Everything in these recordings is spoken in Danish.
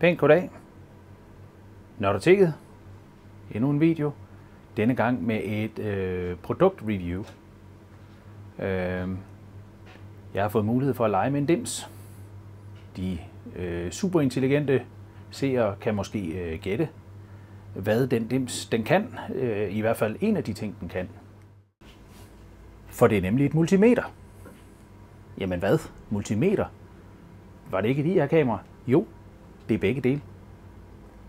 Pænt goddag. Nørdoteket. Endnu en video. Denne gang med et øh, produktreview. Øh, jeg har fået mulighed for at lege med en dims. De øh, superintelligente seere kan måske øh, gætte, hvad den dims den kan. Øh, I hvert fald en af de ting, den kan. For det er nemlig et multimeter. Jamen hvad? Multimeter? Var det ikke et IR-kamera? Jo, det er begge dele.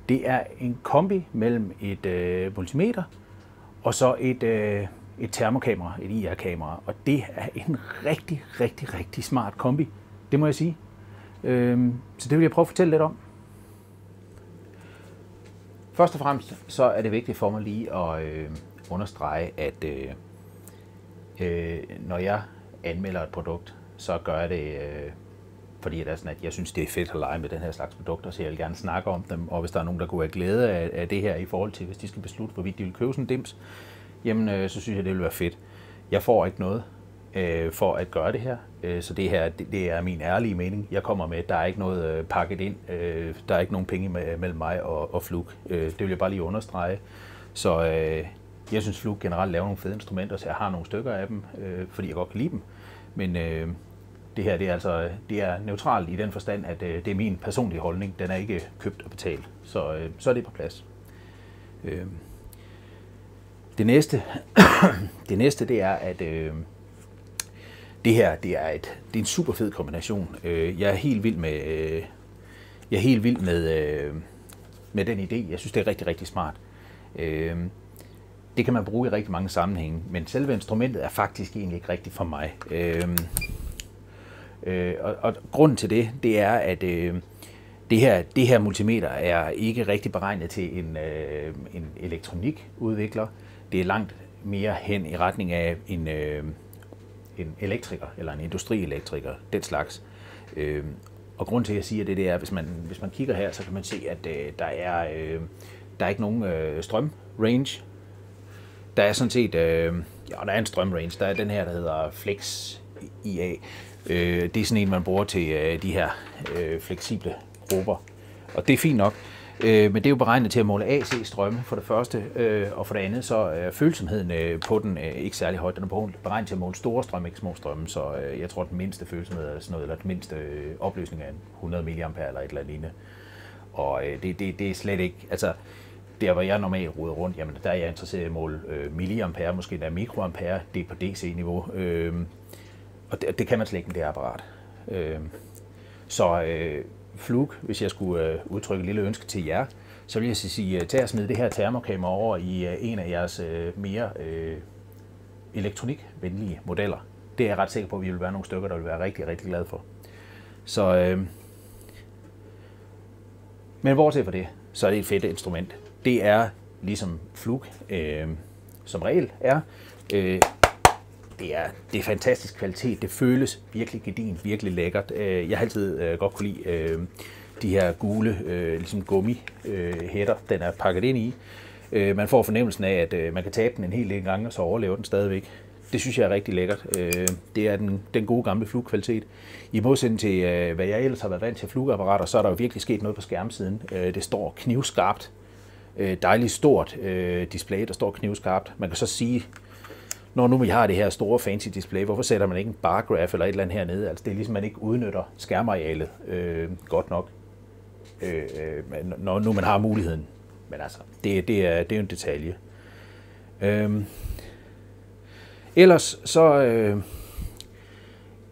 Det er en kombi mellem et øh, multimeter og så et, øh, et termokamera, et IR-kamera. Og det er en rigtig, rigtig, rigtig smart kombi. Det må jeg sige. Øhm, så det vil jeg prøve at fortælle lidt om. Først og fremmest så er det vigtigt for mig lige at øh, understrege, at øh, øh, når jeg anmelder et produkt, så gør jeg det, øh, fordi det er sådan, at jeg synes, det er fedt at lege med den her slags produkter, så jeg vil gerne snakke om dem. Og hvis der er nogen, der kunne have glæde af, af det her i forhold til, hvis de skal beslutte, hvorvidt de vil købe sådan en dims, jamen øh, så synes jeg, det vil være fedt. Jeg får ikke noget øh, for at gøre det her, øh, så det her, det, det er min ærlige mening. Jeg kommer med, der er ikke noget øh, pakket ind, øh, der er ikke nogen penge med, mellem mig og, og Flug. Øh, det vil jeg bare lige understrege. Så øh, jeg synes, Flug generelt laver nogle fede instrumenter, så jeg har nogle stykker af dem, øh, fordi jeg godt kan lide dem. Men øh, det her det er altså det er neutralt i den forstand, at øh, det er min personlige holdning. Den er ikke købt og betalt. Så, øh, så er det på plads. Øh, det næste, det næste det er, at øh, det her det er, et, det er en super fed kombination. Øh, jeg er helt vild med, øh, jeg er helt vild med, øh, med den idé. Jeg synes, det er rigtig, rigtig smart. Øh, det kan man bruge i rigtig mange sammenhænge, men selve instrumentet er faktisk egentlig ikke rigtigt for mig. Øh, øh, og, og grunden til det, det er, at øh, det, her, det her multimeter er ikke rigtig beregnet til en, øh, en elektronikudvikler. Det er langt mere hen i retning af en, øh, en elektriker eller en industrielektriker, den slags. Øh, og grund til, at jeg siger det, det er, at hvis man, hvis man kigger her, så kan man se, at øh, der, er, øh, der er ikke nogen øh, strømrange. Der er sådan set, øh, ja, der er en strømrange. Der er den her, der hedder Flex IA. Øh, det er sådan en, man bruger til øh, de her øh, fleksible grupper. Og det er fint nok. Øh, men det er jo beregnet til at måle AC-strømme for det første, øh, og for det andet så er følsomheden øh, på den øh, ikke særlig høj. Den er beregnet til at måle store strømme, ikke små strømme, så øh, jeg tror, at den mindste følsomhed er sådan noget, eller den mindste øh, opløsning er 100 mA eller et eller andet Og det, det, det er slet ikke, altså der hvor jeg normalt ruder rundt, jamen der er jeg interesseret i at måle milliampere, måske der mikroampere, det er på DC-niveau og det, det kan man slet ikke med det apparat. Øhm, øh, så flug, hvis jeg skulle øh, udtrykke et lille ønske til jer, så vil jeg sige, øh, tag og smid det her termokamera over i øh, en af jeres øh, mere øh, elektronikvenlige modeller. Det er jeg ret sikker på, at vi vil være nogle stykker, der vil være rigtig, rigtig glade for. Så, øh, men bortset fra det, så er det et fedt instrument. Det er ligesom flug, øh, som regel er. Øh, det er, det er fantastisk kvalitet. Det føles virkelig gedin, virkelig lækkert. Øh, jeg har altid øh, godt kunne lide øh, de her gule ligesom gummi den er pakket ind i. Man får fornemmelsen af, at man kan tabe den en hel del gange, og så overleve den stadigvæk. Det synes jeg er rigtig lækkert. Det er den, den gode gamle flugkvalitet. I modsætning til, hvad jeg ellers har været vant til flugapparater, så er der jo virkelig sket noget på skærmsiden. Det står knivskarpt. Dejligt stort display, der står knivskarpt. Man kan så sige, når nu vi har det her store fancy display, hvorfor sætter man ikke en bar graph eller et eller andet hernede? Altså det er ligesom, man ikke udnytter skærmarealet øh, godt nok, øh, øh når nu man har muligheden. Men altså, det, det, er, det er jo en detalje. Øh, ellers så, øh,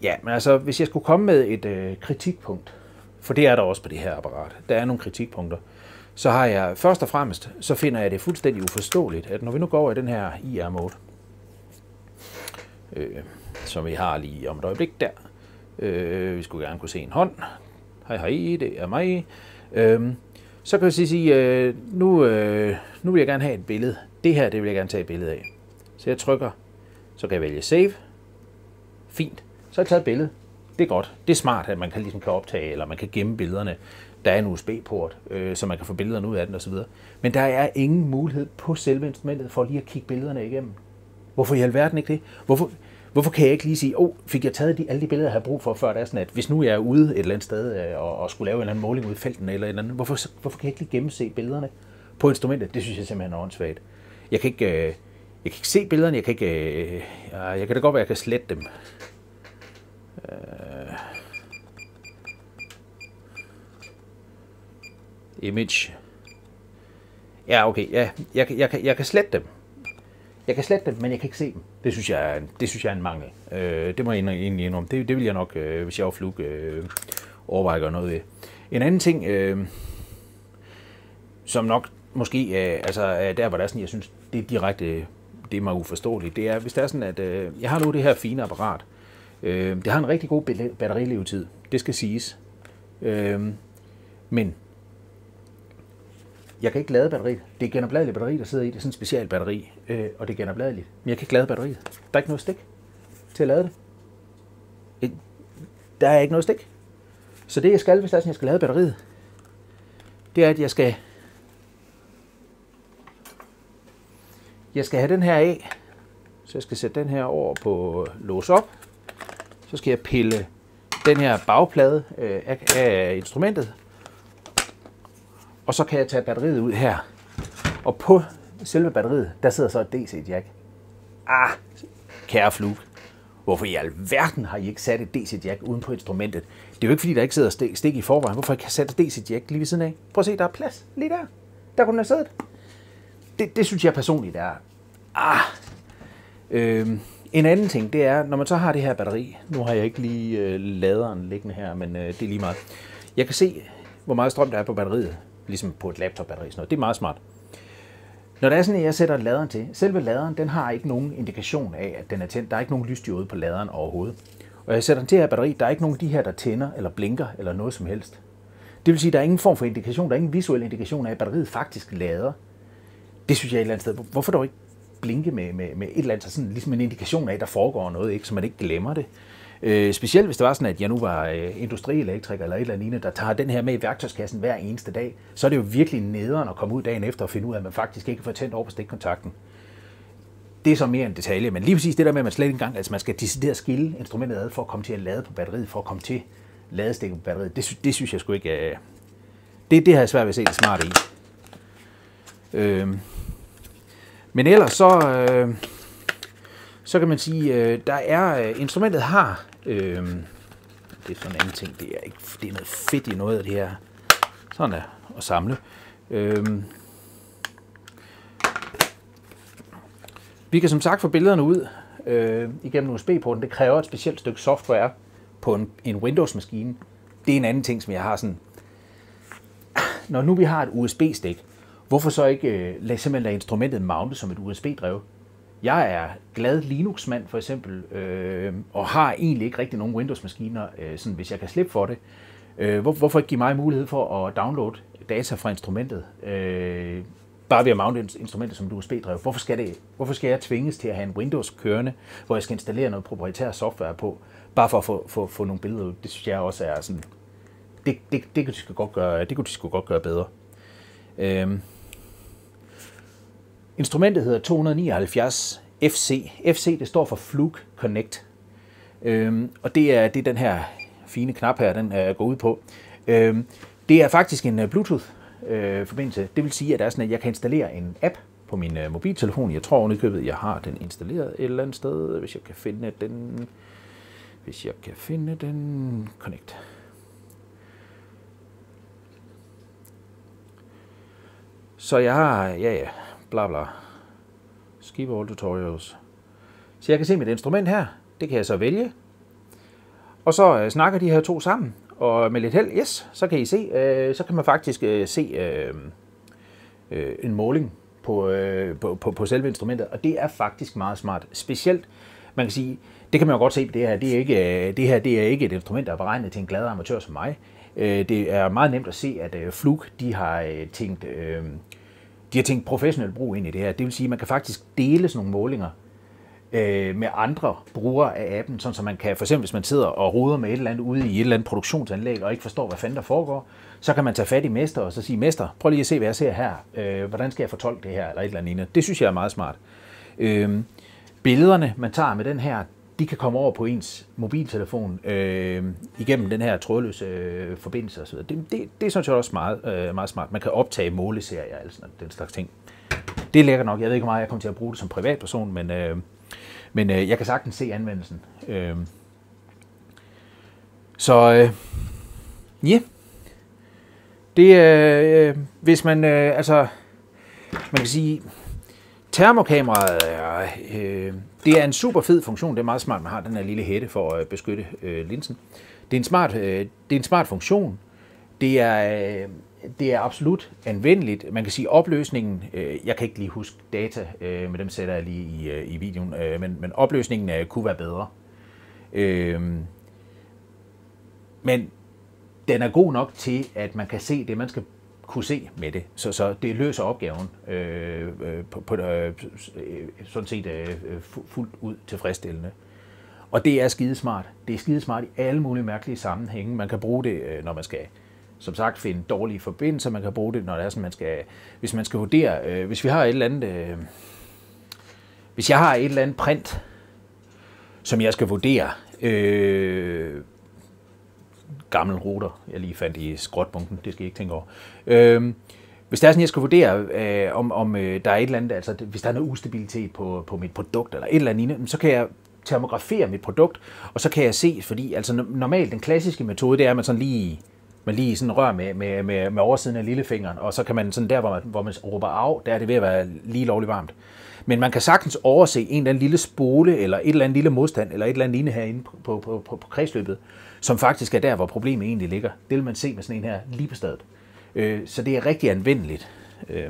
ja, men altså, hvis jeg skulle komme med et øh, kritikpunkt, for det er der også på det her apparat, der er nogle kritikpunkter, så har jeg først og fremmest, så finder jeg det fuldstændig uforståeligt, at når vi nu går i den her IR-mode, øh, som vi har lige om et øjeblik der. Øh, vi skulle gerne kunne se en hånd. Hej hej, det er mig. Øh, så kan jeg sige, øh, nu, øh, nu vil jeg gerne have et billede. Det her, det vil jeg gerne tage et billede af. Så jeg trykker, så kan jeg vælge save. Fint. Så har jeg taget et billede. Det er godt. Det er smart, at man kan, ligesom kan optage, eller man kan gemme billederne. Der er en USB-port, øh, så man kan få billederne ud af den osv. Men der er ingen mulighed på selve instrumentet for lige at kigge billederne igennem. Hvorfor i alverden ikke det? Hvorfor, Hvorfor kan jeg ikke lige sige, åh, oh, fik jeg taget de, alle de billeder, jeg har brug for, før det er sådan, at hvis nu jeg er ude et eller andet sted øh, og, og skulle lave en eller anden måling ud i felten eller et eller andet, hvorfor, hvorfor kan jeg ikke lige gennemse billederne på instrumentet? Det synes jeg simpelthen er åndssvagt. Jeg kan ikke, øh, jeg kan ikke se billederne, jeg kan ikke, øh, jeg kan da godt være, at jeg kan slette dem. Uh, image. Ja, okay, ja, jeg, jeg, jeg, jeg kan slette dem. Jeg kan slette dem, men jeg kan ikke se dem. Det synes jeg det synes jeg er en mangel. Øh, det må jeg egentlig indrømme. Det, det vil jeg nok, øh, hvis jeg var flug, øh, overveje noget ved. En anden ting, øh, som nok måske øh, altså, er der, hvor der er sådan, jeg synes, det er direkte, det er mig uforståeligt, det er, hvis det er sådan, at øh, jeg har nu det her fine apparat. Øh, det har en rigtig god batterilevetid. Det skal siges. Øh, men jeg kan ikke lade batteriet. Det er genopladeligt batteri, der sidder i. Det er sådan et specielt batteri, øh, og det er genopladeligt. Men jeg kan ikke lade batteriet. Der er ikke noget stik til at lade det. Der er ikke noget stik. Så det jeg skal, hvis det er sådan, jeg skal lade batteriet, det er, at jeg skal jeg skal have den her af, så jeg skal sætte den her over på lås op. Så skal jeg pille den her bagplade øh, af, af instrumentet og så kan jeg tage batteriet ud her. Og på selve batteriet, der sidder så et DC-jack. Ah, kære flue. Hvorfor i alverden har I ikke sat et DC-jack uden på instrumentet? Det er jo ikke fordi, der ikke sidder stik, stik i forvejen. Hvorfor ikke have sat et DC-jack lige ved siden af? Prøv at se, der er plads lige der. Der kunne den have siddet. Det, det synes jeg personligt er... Ah. Øhm, en anden ting, det er, når man så har det her batteri. Nu har jeg ikke lige øh, laderen liggende her, men øh, det er lige meget. Jeg kan se, hvor meget strøm der er på batteriet ligesom på et laptop-batteri. Sådan noget. Det er meget smart. Når det er sådan, at jeg sætter laderen til, selve laderen, den har ikke nogen indikation af, at den er tændt. Der er ikke nogen lysdiode på laderen overhovedet. Og jeg sætter den til her batteri, der er ikke nogen af de her, der tænder eller blinker eller noget som helst. Det vil sige, at der er ingen form for indikation, der er ingen visuel indikation af, at batteriet faktisk lader. Det synes jeg et eller andet sted. Hvorfor dog ikke blinke med, med, med et eller andet, sådan ligesom en indikation af, at der foregår noget, ikke, så man ikke glemmer det. Øh, specielt hvis det var sådan, at jeg nu var øh, industrielektriker eller et eller andet, der tager den her med i værktøjskassen hver eneste dag, så er det jo virkelig nederen at komme ud dagen efter og finde ud af, at man faktisk ikke får tændt over på stikkontakten. Det er så mere en detalje, men lige præcis det der med, at man slet ikke engang, altså man skal decideret skille instrumentet ad for at komme til at lade på batteriet, for at komme til ladestikket på batteriet, det, det synes jeg sgu ikke, øh, det, det har jeg svært ved at se det smarte i. Øh, men ellers så, øh, så kan man sige, øh, der er, øh, instrumentet har, øh, det er sådan en anden ting, det er, ikke, det er noget fedt i noget af det her, sådan der, at samle. Øhm, vi kan som sagt få billederne ud øh, igennem USB-porten. Det kræver et specielt stykke software på en, en Windows-maskine. Det er en anden ting, som jeg har sådan... Når nu vi har et USB-stik, hvorfor så ikke øh, lade, simpelthen lade instrumentet mounte som et USB-drev? Jeg er glad Linux-mand for eksempel, øh, og har egentlig ikke rigtig nogen Windows-maskiner, øh, sådan, hvis jeg kan slippe for det. Øh, hvor, hvorfor ikke give mig mulighed for at downloade data fra instrumentet, øh, bare ved at mounte instrumentet som USB-drev? Hvorfor skal, det, hvorfor skal jeg tvinges til at have en Windows kørende, hvor jeg skal installere noget proprietær software på, bare for at få, få, få nogle billeder ud? Det synes jeg også er sådan... Det, det, det, kunne de godt gøre, det kunne de sgu godt gøre bedre. Øh, Instrumentet hedder 279 FC. FC det står for Fluke Connect. Øhm, og det er, det er den her fine knap her, den er går ud på. Øhm, det er faktisk en øh, Bluetooth-forbindelse. Øh, det vil sige, at, der er sådan, at jeg kan installere en app på min øh, mobiltelefon. Jeg tror ovenikøbet, jeg har den installeret et eller andet sted, hvis jeg kan finde den. Hvis jeg kan finde den. Connect. Så jeg har, ja ja, bla bla. Skip all tutorials. Så jeg kan se mit instrument her. Det kan jeg så vælge. Og så øh, snakker de her to sammen. Og med lidt held, yes, så kan I se, øh, så kan man faktisk øh, se øh, øh, en måling på, øh, på, på, på selve instrumentet. Og det er faktisk meget smart. Specielt, man kan sige, det kan man jo godt se, det her, det er ikke, øh, det her det er ikke et instrument, der er beregnet til en glad amatør som mig. Øh, det er meget nemt at se, at øh, de har øh, tænkt... Øh, de har tænkt professionel brug ind i det her. Det vil sige, at man kan faktisk dele sådan nogle målinger øh, med andre brugere af appen, sådan så man kan, for eksempel hvis man sidder og roder med et eller andet ude i et eller andet produktionsanlæg og ikke forstår, hvad fanden der foregår, så kan man tage fat i mester og så sige, mester, prøv lige at se, hvad jeg ser her. Øh, hvordan skal jeg fortolke det her, eller et eller andet. Det synes jeg er meget smart. Øh, billederne, man tager med den her, de kan komme over på ens mobiltelefon øh, igennem den her trådløse øh, forbindelse osv. Det, det, det er sådan set også meget, øh, meget smart. Man kan optage måleserier og sådan den slags ting. Det er lækkert nok. Jeg ved ikke, hvor meget jeg kommer til at bruge det som privatperson, men, øh, men øh, jeg kan sagtens se anvendelsen. Øh, så øh, ja, yeah. det er, øh, hvis man, øh, altså, man kan sige, termokameraet er, øh, det er en super fed funktion. Det er meget smart, man har den her lille hætte for at beskytte øh, linsen. Det er en smart, øh, det er en smart funktion. Det er, øh, det er absolut anvendeligt. Man kan sige opløsningen, øh, jeg kan ikke lige huske data, øh, med dem sætter jeg lige i, øh, i videoen, øh, men, men opløsningen øh, kunne være bedre. Øh, men den er god nok til, at man kan se det, man skal kunne se med det. Så, så det løser opgaven øh, øh på, på, øh, sådan set øh, fuldt ud tilfredsstillende. Og det er skidesmart. Det er skidesmart i alle mulige mærkelige sammenhænge. Man kan bruge det, øh, når man skal som sagt finde dårlige forbindelser. Man kan bruge det, når det er sådan, man skal, hvis man skal vurdere, øh, hvis vi har et eller andet, øh, hvis jeg har et eller andet print, som jeg skal vurdere, øh, gammel router, jeg lige fandt i skrotbunken, det skal I ikke tænke over. Øh, hvis der er sådan, jeg skal vurdere, øh, om, om øh, der er et eller andet, altså hvis der er noget ustabilitet på, på mit produkt, eller et eller andet, så kan jeg termografere mit produkt, og så kan jeg se, fordi altså normalt den klassiske metode, det er, at man sådan lige, man lige sådan rører med, med, med, med oversiden af lillefingeren, og så kan man sådan der, hvor man, hvor man råber af, der er det ved at være lige lovligt varmt. Men man kan sagtens overse en eller anden lille spole, eller et eller andet lille modstand, eller et eller andet lignende herinde på, på, på, på, på kredsløbet, som faktisk er der, hvor problemet egentlig ligger. Det vil man se med sådan en her lige på stedet. Øh, så det er rigtig anvendeligt øh,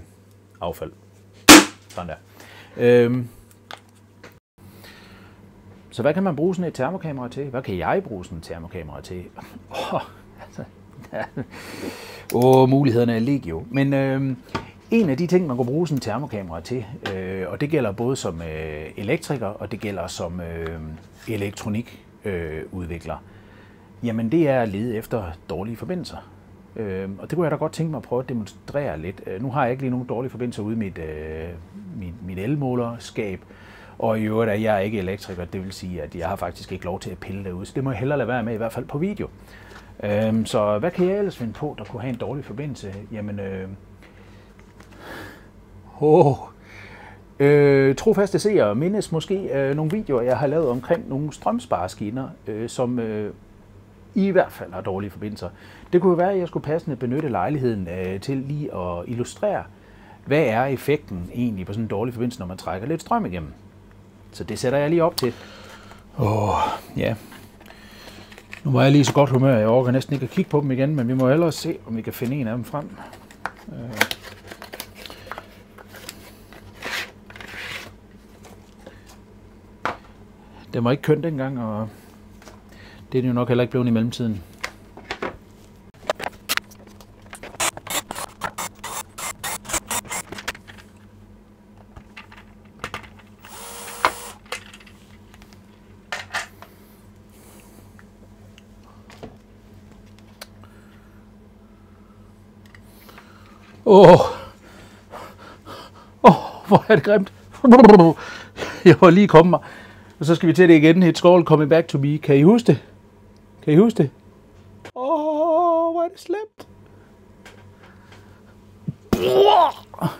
affald. Sådan der. Øh, så hvad kan man bruge sådan et termokamera til? Hvad kan jeg bruge sådan et termokamera til? Åh, oh, altså, ja. oh, mulighederne er legio. Men øh, en af de ting, man kan bruge sådan en termokamera til, øh, og det gælder både som øh, elektriker, og det gælder som øh, elektronikudvikler, øh, Jamen det er at lede efter dårlige forbindelser. Øh, og det kunne jeg da godt tænke mig at prøve at demonstrere lidt. Øh, nu har jeg ikke lige nogen dårlige forbindelser ude i mit, øh, mit, mit elmålerskab. Og i øvrigt er jeg ikke elektriker, det vil sige, at jeg har faktisk ikke lov til at pille derude. Så det må jeg hellere lade være med, i hvert fald på video. Øh, så hvad kan jeg ellers finde på, der kunne have en dårlig forbindelse? Jamen, øh, oh, Øh, trofaste seere mindes måske øh, nogle videoer, jeg har lavet omkring nogle strømspareskinner, øh, som øh, i hvert fald har dårlige forbindelser. Det kunne være, at jeg skulle passende benytte lejligheden øh, til lige at illustrere, hvad er effekten egentlig på sådan en dårlig forbindelse, når man trækker lidt strøm igennem. Så det sætter jeg lige op til. Åh, oh, ja. Nu var jeg lige så godt humør, jeg orker næsten ikke at kigge på dem igen, men vi må ellers se, om vi kan finde en af dem frem. Øh. Det var ikke kønt dengang, og det er den jo nok heller ikke blevet i mellemtiden. Åh, oh. oh, hvor er det grimt. Jeg var lige kommet mig. Og så skal vi til det igen. Et skål coming back to me. Kan I huske det? Kan I huske det? Åh, oh, hvor er det slemt.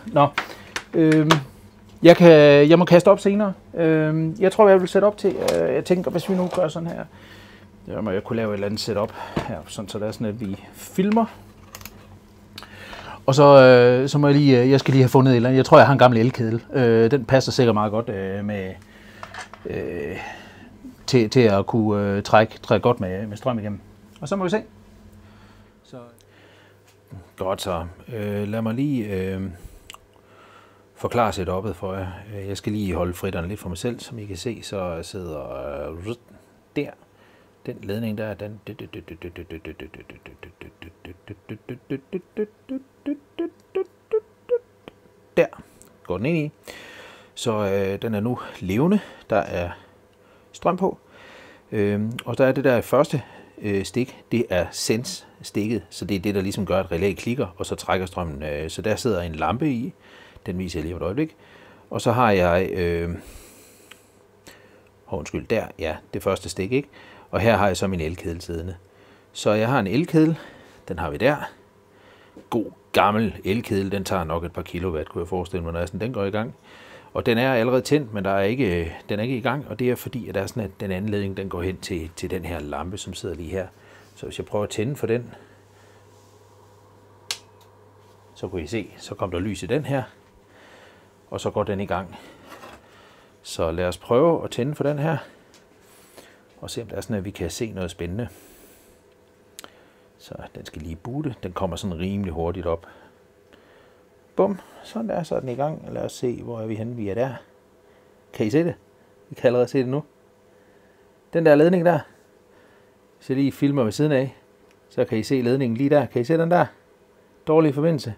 Nå, øhm, jeg, kan, jeg må kaste op senere. Øhm, jeg tror, jeg vil sætte op til, øh, jeg tænker, hvis vi nu gør sådan her, Jeg må jeg kunne lave et eller andet setup her, sådan, så der er sådan, at vi filmer. Og så, øh, så må jeg lige, øh, jeg skal lige have fundet et eller andet. Jeg tror, jeg har en gammel elkedel. Øh, den passer sikkert meget godt øh, med, øh, til, til at kunne øh, trække, trække godt med, med strøm igennem. Og så må vi se. Så. Godt så. Øh, lad mig lige øh, forklare setupet for jer. Jeg skal lige holde fritterne lidt for mig selv, som I kan se, så sidder øh, der. Den ledning der, den... Der går den ind i. Så øh, den er nu levende. Der er strøm på. Øh, og der er det der første øh, stik, det er sens-stikket, så det er det, der ligesom gør, at relæ klikker, og så trækker strømmen. Øh, så der sidder en lampe i, den viser jeg lige om et øjeblik. Og så har jeg, øh, oh, undskyld, der, ja, det første stik, ikke? Og her har jeg så min elkedel siddende. Så jeg har en elkedel, den har vi der. God gammel elkedel, den tager nok et par kilowatt, kunne jeg forestille mig, når den går i gang. Og den er allerede tændt, men der er ikke, øh, den er ikke i gang, og det er fordi, at der er sådan, at den anden ledning, den går hen til, til den her lampe, som sidder lige her. Så hvis jeg prøver at tænde for den, så kunne I se, så kom der lys i den her, og så går den i gang. Så lad os prøve at tænde for den her, og se om det er sådan, at vi kan se noget spændende. Så den skal lige boote. Den kommer sådan rimelig hurtigt op. Bum, sådan der, så er den i gang. Lad os se, hvor er vi henne. Vi er der. Kan I se det? Vi kan allerede se det nu. Den der ledning der. Hvis jeg lige filmer ved siden af, så kan I se ledningen lige der. Kan I se den der? Dårlig forbindelse.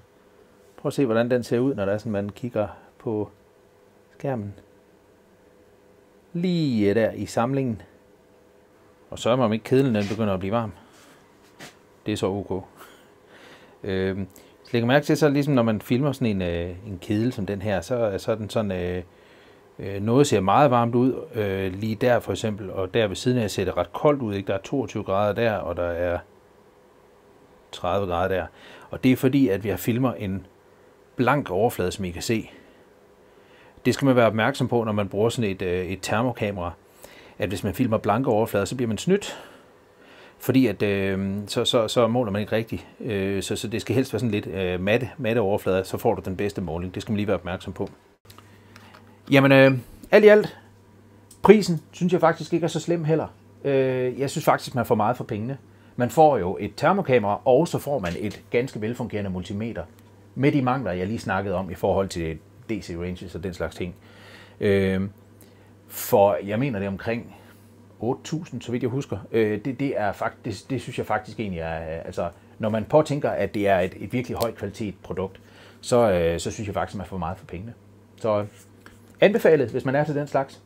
Prøv at se, hvordan den ser ud, når der er sådan, man kigger på skærmen. Lige der i samlingen. Og sørg mig om ikke kedlen den begynder at blive varm. Det er så ok. Øhm, lægger mærke til, så ligesom når man filmer sådan en, øh, en kedel som den her, så, så er den sådan, øh, øh, noget ser meget varmt ud, øh, lige der for eksempel, og der ved siden af ser det ret koldt ud, ikke? der er 22 grader der, og der er 30 grader der. Og det er fordi, at vi har filmer en blank overflade, som I kan se. Det skal man være opmærksom på, når man bruger sådan et, øh, et termokamera, at hvis man filmer blanke overflader, så bliver man snydt, fordi at, øh, så, så, så måler man ikke rigtigt. Øh, så, så det skal helst være sådan lidt øh, matte, matte overflader, så får du den bedste måling. Det skal man lige være opmærksom på. Jamen, øh, alt i alt, prisen synes jeg faktisk ikke er så slem heller. Øh, jeg synes faktisk, man får meget for pengene. Man får jo et termokamera, og så får man et ganske velfungerende multimeter. Med de mangler, jeg lige snakkede om i forhold til DC ranges og den slags ting. Øh, for jeg mener det er omkring 8.000, så vidt jeg husker. Øh, det, det, er faktisk, det, det synes jeg faktisk egentlig er, øh, altså når man påtænker, at det er et, et virkelig højt kvalitet produkt, så, øh, så synes jeg faktisk, at man får meget for pengene. Så øh, anbefalet, hvis man er til den slags.